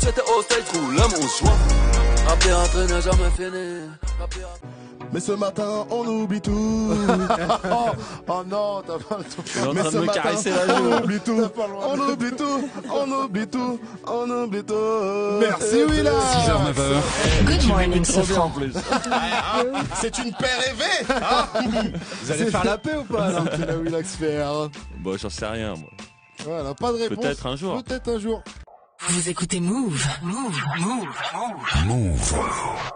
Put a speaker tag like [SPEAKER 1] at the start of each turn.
[SPEAKER 1] J'étais au stage, joint. Jamais piraterie-
[SPEAKER 2] Mais ce matin, on oublie tout. oh, oh non, t'as pas le
[SPEAKER 3] en
[SPEAKER 2] Mais ce
[SPEAKER 3] de me
[SPEAKER 2] matin,
[SPEAKER 3] caresser la
[SPEAKER 2] on oublie tout. On oublie tout. On oublie tout. On oublie tout. Merci, Willa.
[SPEAKER 4] 6h, 9h.
[SPEAKER 5] Good morning, Sofran.
[SPEAKER 2] C'est une paix rêvée. hein.
[SPEAKER 6] Vous allez faire la paix ou pas là
[SPEAKER 2] C'est la Willax faire.
[SPEAKER 3] Bon, j'en sais rien, moi.
[SPEAKER 2] Voilà, pas de réponse.
[SPEAKER 3] Peut-être un jour.
[SPEAKER 2] Peut-être un jour.
[SPEAKER 5] Vous écoutez Move. Move. Move. Move.
[SPEAKER 1] Move.